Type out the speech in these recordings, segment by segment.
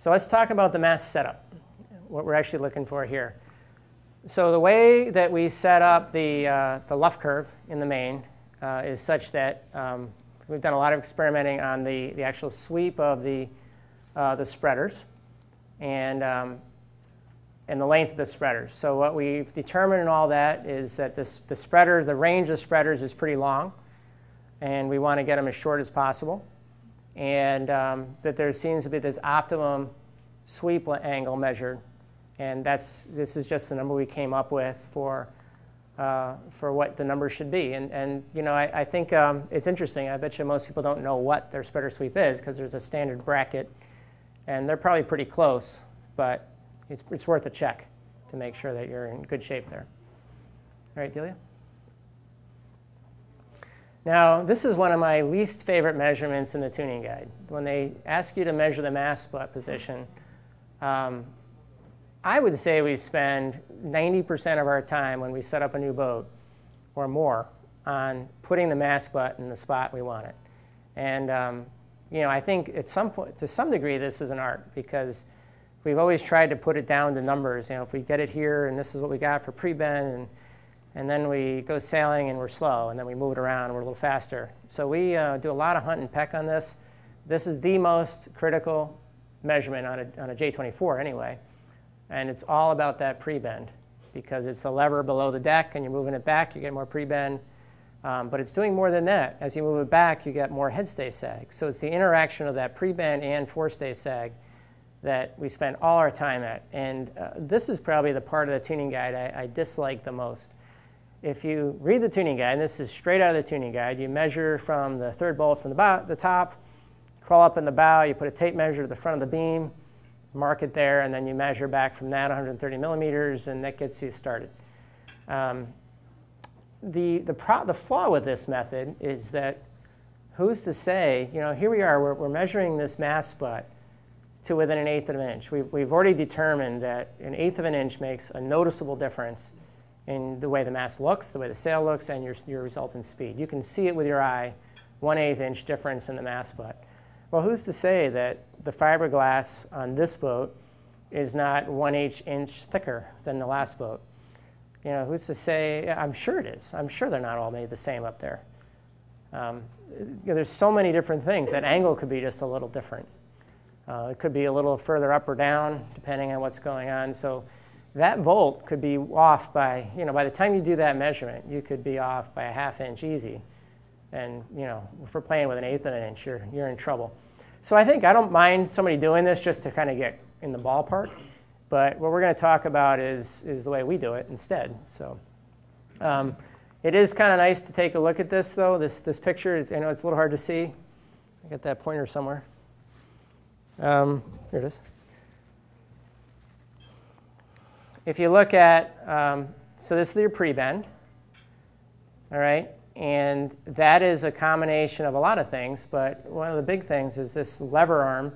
So let's talk about the mast setup, what we're actually looking for here. So the way that we set up the, uh, the Luff curve in the main uh, is such that um, we've done a lot of experimenting on the, the actual sweep of the, uh, the spreaders and, um, and the length of the spreaders. So what we've determined in all that is that this, the spreaders, the range of spreaders is pretty long, and we want to get them as short as possible. And um, that there seems to be this optimum sweep angle measured, and that's, this is just the number we came up with for uh, for what the number should be. And, and you know, I, I think um, it's interesting. I bet you most people don't know what their spreader sweep is because there's a standard bracket, and they're probably pretty close, but it's, it's worth a check to make sure that you're in good shape there. All right, Delia? Now, this is one of my least favorite measurements in the tuning guide. When they ask you to measure the mast butt position, um, I would say we spend 90% of our time when we set up a new boat or more on putting the mast butt in the spot we want it. And um, you know, I think at some point, to some degree, this is an art because we've always tried to put it down to numbers. You know, if we get it here and this is what we got for pre-bend and, and then we go sailing and we're slow and then we move it around and we're a little faster. So we uh, do a lot of hunt and peck on this. This is the most critical measurement on a, on a J24 anyway. And it's all about that pre-bend because it's a lever below the deck and you're moving it back, you get more pre-bend. Um, but it's doing more than that. As you move it back, you get more headstay sag. So it's the interaction of that pre-bend and forestay sag that we spend all our time at. And uh, this is probably the part of the tuning guide I, I, dislike the most. If you read the tuning guide, and this is straight out of the tuning guide, you measure from the third bolt from the, the top, crawl up in the bow, you put a tape measure to the front of the beam, mark it there, and then you measure back from that 130 millimeters, and that gets you started. Um, the, the, pro- the flaw with this method is that who's to say, you know, here we are, we're, we're measuring this mast butt to within an eighth of an inch. We've, we've already determined that an eighth of an inch makes a noticeable difference in the way the mast looks, the way the sail looks, and your, your resultant speed. You can see it with your eye, one eighth inch difference in the mast butt. Well, who's to say that the fiberglass on this boat is not one inch inch thicker than the last boat? You know, who's to say? I'm sure it is. I'm sure they're not all made the same up there. Um, you know, there's so many different things. That angle could be just a little different. Uh, it could be a little further up or down, depending on what's going on. So that bolt could be off by, you know, by the time you do that measurement, you could be off by a half inch easy. And you know, if we're playing with an eighth of an inch, you're, you're in trouble. So I think I don't mind somebody doing this just to kind of get in the ballpark. But what we're going to talk about is, is the way we do it instead. So um, it is kind of nice to take a look at this, though. This, this picture, is, I know it's a little hard to see. I got that pointer somewhere. Um, here it is. If you look at, um, so this is your pre-bend, all right? And that is a combination of a lot of things, but one of the big things is this lever arm.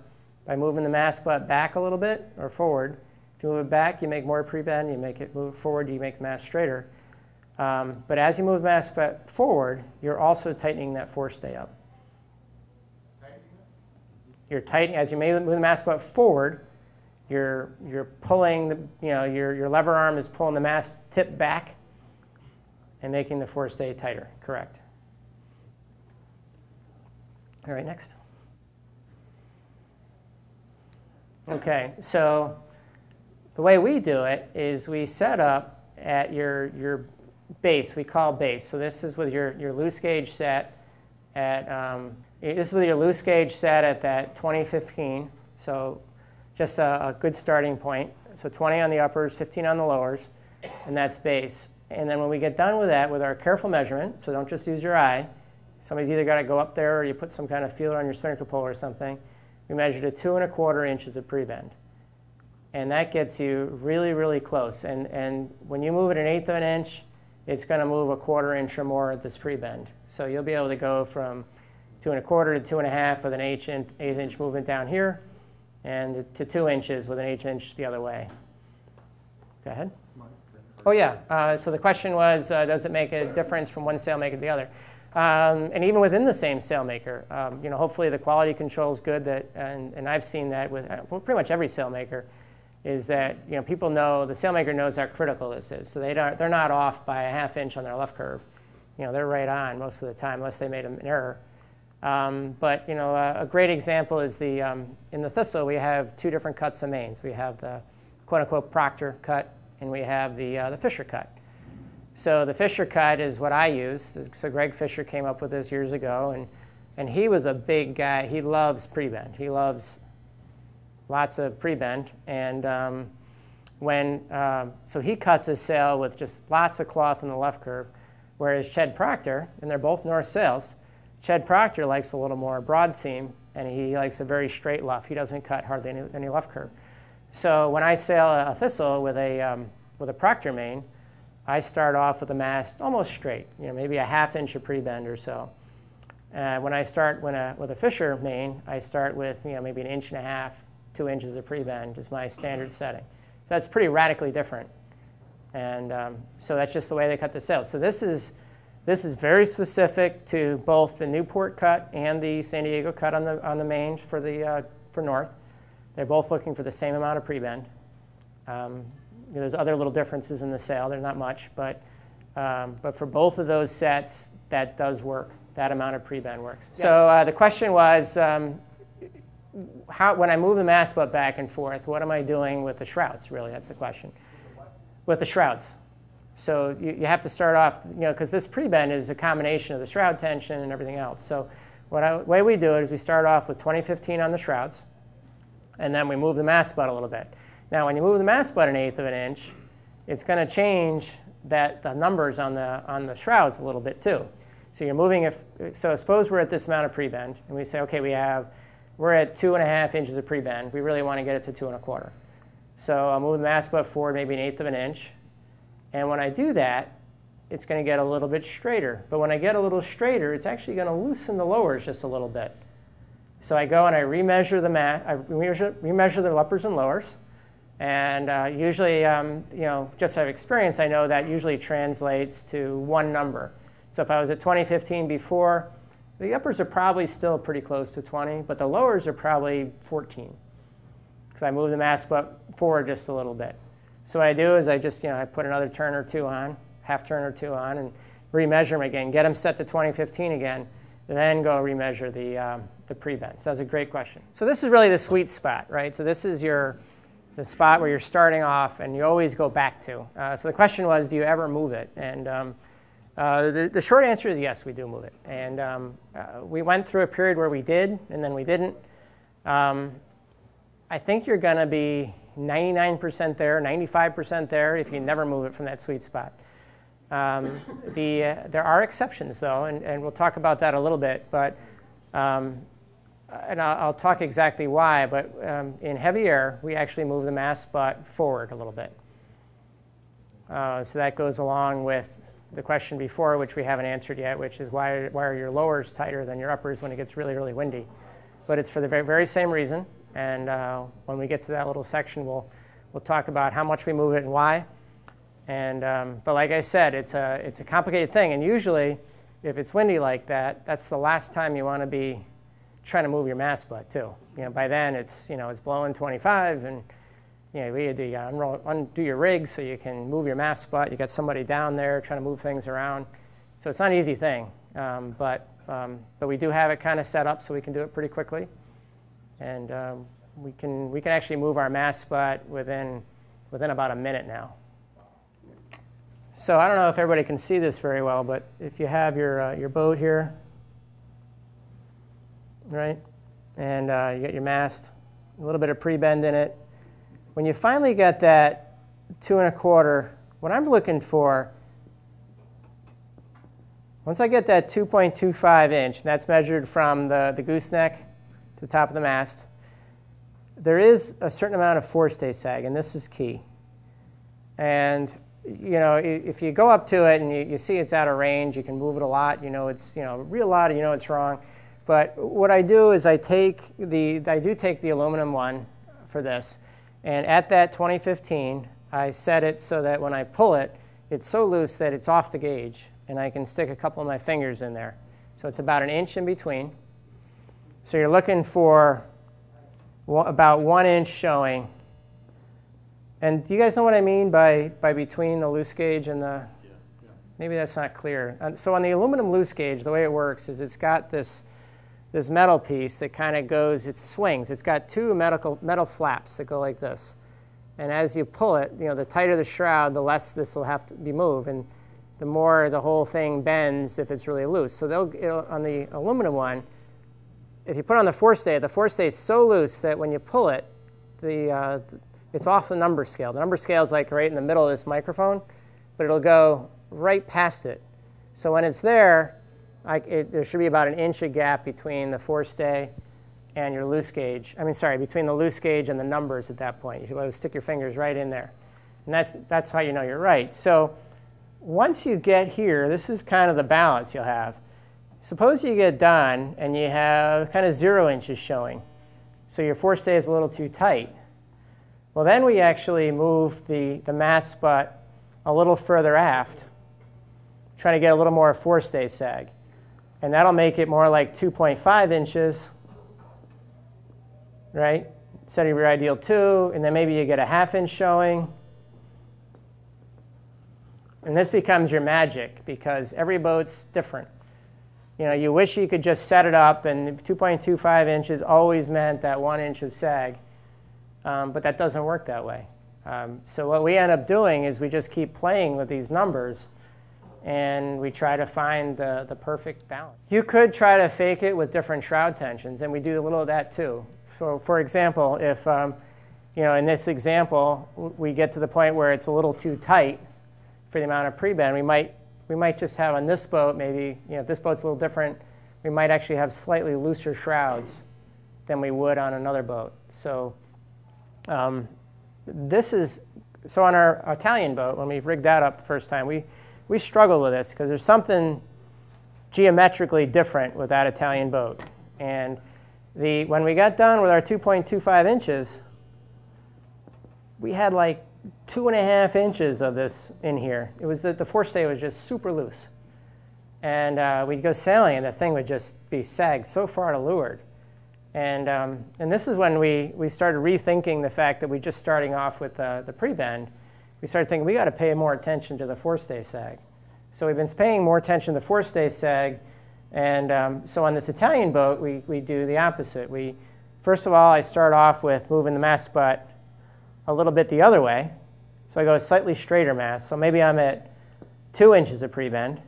By moving the mast butt back a little bit or forward, if you move it back, you make more pre-bend. You make it move forward, you make the mast straighter. Um, but as you move the mast butt forward, you're also tightening that forestay up. You're tightening as you move the mast butt forward. You're you're pulling the you know your your lever arm is pulling the mast tip back and making the forestay tighter, correct. All right, next. Okay, so the way we do it is we set up at your, your base, we call base. So this is with your, your Loos gauge set at, um, this is with your Loos gauge set at that 2015. So just a, a good starting point. So 20 on the uppers, 15 on the lowers, and that's base. And then when we get done with that, with our careful measurement, so don't just use your eye, somebody's either got to go up there or you put some kind of feeler on your spinnaker pole or something. We measured at two and a quarter inches of pre-bend. And that gets you really, really close. And, and when you move it an eighth of an inch, it's going to move a quarter inch or more at this pre-bend. So you'll be able to go from two and a quarter to two and a half with an eighth inch, eighth inch movement down here, and to two inches with an eighth inch the other way. Go ahead. Oh, yeah. Uh, so the question was, uh, does it make a difference from one sail make it the other? Um, and even within the same sailmaker, um, you know, hopefully the quality control is good. That and, and I've seen that with well, pretty much every sailmaker, is that you know people know the sailmaker knows how critical this is, so they don't they're not off by a half inch on their luff curve. You know, they're right on most of the time, unless they made an error. Um, but you know, a, a, great example is the um, in the Thistle we have two different cuts of mains. We have the quote unquote Proctor cut, and we have the uh, the Fisher cut. So the Fisher cut is what I use. So Greg Fisher came up with this years ago, and, and he was a big guy. He loves pre-bend. He loves lots of pre-bend. And um, when, um, so he cuts his sail with just lots of cloth in the luff curve, whereas Ched Proctor, and they're both north sails, Ched Proctor likes a little more broad seam, and he likes a very straight luff. He doesn't cut hardly any, any luff curve. So when I sail a thistle with a, um, with a Proctor main, I start off with the mast almost straight, you know, maybe a half inch of pre-bend or so. Uh, when I start when a, with a Fisher main, I start with you know, maybe an inch and a half, two inches of pre-bend is my standard setting. So that's pretty radically different. And um, so that's just the way they cut the sails. So this is, this is very specific to both the Newport cut and the San Diego cut on the, on the main for, the, uh, for north. They're both looking for the same amount of pre-bend. Um, there's other little differences in the sail. They're not much, but, um, but for both of those sets, that does work. That amount of pre-bend works. Yes. So uh, the question was, um, how, when I move the mast butt back and forth, what am I doing with the shrouds, really? That's the question. With the shrouds. So you, you have to start off, you know, because this pre-bend is a combination of the shroud tension and everything else. So what I, way we do it is we start off with 2015 on the shrouds, and then we move the mast butt a little bit. Now, when you move the mast butt an eighth of an inch, it's going to change that the numbers on the on the shrouds a little bit too. So you're moving if so suppose we're at this amount of pre-bend and we say okay we have we're at two and a half inches of pre-bend. We really want to get it to two and a quarter. So I'll move the mast butt forward maybe an eighth of an inch. And when I do that, it's going to get a little bit straighter. But when I get a little straighter, it's actually going to loosen the lowers just a little bit. So I go and I remeasure the mat, I remeasure, remeasure the uppers and lowers. And uh, usually, um, you know, just out of experience, I know that usually translates to one number. So if I was at 2015 before, the uppers are probably still pretty close to 20, but the lowers are probably 14. Because I move the butt forward just a little bit. So what I do is I just, you know, I put another turn or two on, half turn or two on, and remeasure them again, get them set to 2015 again, then go remeasure the, um, the pre-bend. So that's a great question. So this is really the sweet spot, right? So this is your the spot where you're starting off and you always go back to. Uh, so the question was, do you ever move it? And um, uh, the, the, short answer is yes, we do move it. And um, uh, we went through a period where we did and then we didn't. Um, I think you're going to be 99% there, 95% there if you never move it from that sweet spot. Um, the, uh, there are exceptions, though, and, and, we'll talk about that a little bit. But um, and I'll, I'll, talk exactly why, but um, in heavy air, we actually move the mast spot forward a little bit. Uh, so that goes along with the question before, which we haven't answered yet, which is why, why are your lowers tighter than your uppers when it gets really, really windy? But it's for the very, very same reason. And uh, when we get to that little section, we'll, we'll talk about how much we move it and why. And, um, but like I said, it's a, it's a complicated thing. And usually, if it's windy like that, that's the last time you want to be trying to move your mast butt too. You know, by then it's you know it's blowing 25, and you know had to uh, unroll, undo your rig so you can move your mast butt. You got somebody down there trying to move things around, so it's not an easy thing. Um, but um, but we do have it kind of set up so we can do it pretty quickly, and um, we can we can actually move our mast spot within within about a minute now. So I don't know if everybody can see this very well, but if you have your uh, your boat here right? And uh, you get your mast, a little bit of pre-bend in it. When you finally get that two and a quarter, what I'm looking for, once I get that 2.25 inch, that's measured from the, the gooseneck the top of the mast, there is a certain amount of forestay sag, and this is key. And you know, if you go up to it and you, you see it's out of range, you can move it a lot. You know, it's you know real lot. You know it's wrong. But what I do is I take the, I do take the aluminum one for this, and at that 2015, I set it so that when I pull it, it's so loose that it's off the gauge, and I can stick a couple of my fingers in there. So it's about an inch in between. So you're looking for about one inch showing. And do you guys know what I mean by, by between the Loos gauge and the, Yeah, yeah. maybe that's not clear. So on the aluminum Loos gauge, the way it works is it's got this, this metal piece that kind of goes, it swings. It's got two metal, metal flaps that go like this. And as you pull it, you know, the tighter the shroud, the less this will have to be moved. And the more the whole thing bends if it's really loose. So they'll, on the aluminum one, if you put on the force forestay, the force forestay is so loose that when you pull it, the, uh, it's off the number scale. The number scale is like right in the middle of this microphone, but it'll go right past it. So when it's there, I, it, there should be about an inch of gap between the force forestay and your Loos gauge. I mean, sorry, between the Loos gauge and the numbers at that point. You should be able to stick your fingers right in there. And that's, that's how you know you're right. So once you get here, this is kind of the balance you'll have. Suppose you get done and you have kind of zero inches showing. So your forestay is a little too tight. Well, then we actually move the, the mast butt a little further aft, trying to get a little more forestay sag. And that'll make it more like 2.5 inches, right? Of your ideal two, and then maybe you get a half inch showing. And this becomes your magic because every boat's different. You know, you wish you could just set it up, and 2.25 inches always meant that one inch of sag, um, but that doesn't work that way. Um, so what we end up doing is we just keep playing with these numbers, and we try to find the, the perfect balance. You could try to fake it with different shroud tensions, and we do a little of that too. So for example, if, um, you know, in this example, we get to the point where it's a little too tight for the amount of pre-bend, we might we might just have on this boat, maybe, you know, this boat's a little different, we might actually have slightly looser shrouds than we would on another boat. So um, this is, so on our Italian boat, when we rigged that up the first time, we, we struggled with this because there's something geometrically different with that Italian boat. And the, when we got done with our 2.25 inches, we had like two and a half inches of this in here. It was that the forestay was just super loose. And uh, we'd go sailing, and the thing would just be sagged so far to leeward. And, um, and this is when we, we started rethinking the fact that we just starting off with uh, the pre-bend. We started thinking we got to pay more attention to the forestay sag. So we've been paying more attention to the forestay sag. And um, so on this Italian boat, we, we do the opposite. We, first of all, I start off with moving the mast butt a little bit the other way. So I go a slightly straighter mast. So maybe I'm at two inches of pre-bend.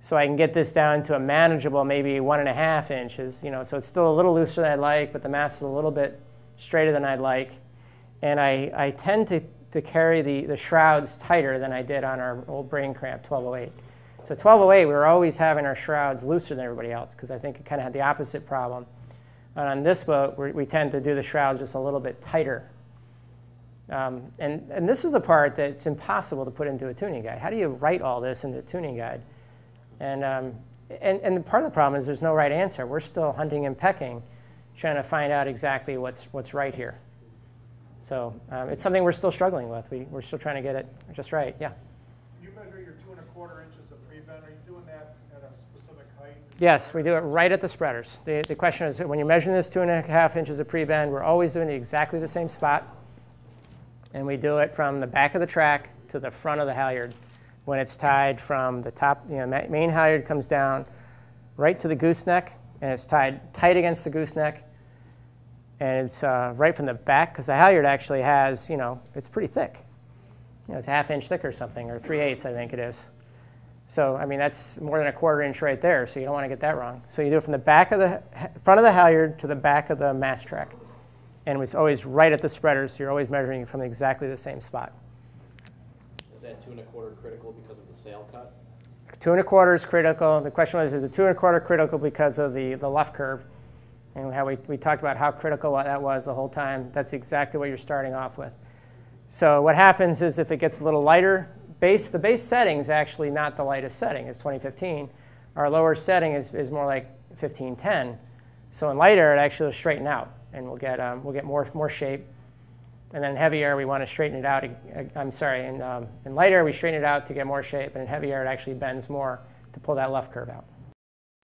So I can get this down to a manageable, maybe one and a half inches. You know, so it's still a little looser than I'd like, but the mast is a little bit straighter than I'd like. And I, I tend to, to carry the, the shrouds tighter than I did on our old brain cramp 1208. So 1208, we were always having our shrouds looser than everybody else because I think it kind of had the opposite problem. And on this boat, we tend to do the shrouds just a little bit tighter um, and, and this is the part that's impossible to put into a tuning guide. How do you write all this into a tuning guide? And, um, and, and part of the problem is there's no right answer. We're still hunting and pecking, trying to find out exactly what's, what's right here. So um, it's something we're still struggling with. We, we're still trying to get it just right. Yeah? You measure your two and a quarter inches of pre-bend. Are you doing that at a specific height? Yes, we do it right at the spreaders. The, the question is when you're measuring this two and a half inches of pre-bend, we're always doing it exactly the same spot and we do it from the back of the track to the front of the halyard when it's tied from the top, you know, main halyard comes down right to the gooseneck, and it's tied tight against the gooseneck, and it's uh, right from the back, because the halyard actually has, you know, it's pretty thick. You know, it's half inch thick or something, or three eighths, I think it is. So, I mean, that's more than a quarter inch right there, so you don't want to get that wrong. So you do it from the back of the, front of the halyard to the back of the mast track and it's always right at the spreader, so you're always measuring from exactly the same spot. Is that two and a quarter critical because of the sail cut? Two and a quarter is critical. The question was, is the two and a quarter critical because of the, the luff curve? And how we, we talked about how critical that was the whole time. That's exactly what you're starting off with. So what happens is if it gets a little lighter, base, the base setting is actually not the lightest setting. It's 2015. Our lower setting is, is more like 1510. So in lighter, it actually will straighten out and we'll get, um, we'll get more, more shape. And then in heavy air, we want to straighten it out. I'm sorry, in, um, in light air, we straighten it out to get more shape, and in heavy air, it actually bends more to pull that luff curve out.